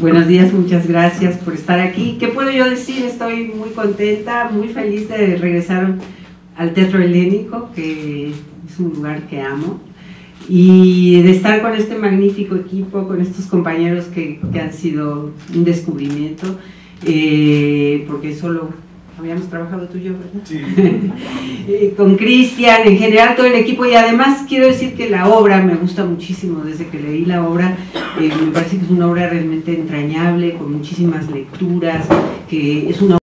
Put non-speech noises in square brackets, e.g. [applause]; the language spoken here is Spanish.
Buenos días, muchas gracias por estar aquí. ¿Qué puedo yo decir? Estoy muy contenta, muy feliz de regresar al Teatro Helénico, que es un lugar que amo, y de estar con este magnífico equipo, con estos compañeros que, que han sido un descubrimiento, eh, porque solo habíamos trabajado tú y yo, ¿verdad? Sí. [laughs] Eh, con Cristian, en general todo el equipo y además quiero decir que la obra me gusta muchísimo desde que leí la obra, eh, me parece que es una obra realmente entrañable, con muchísimas lecturas, que es una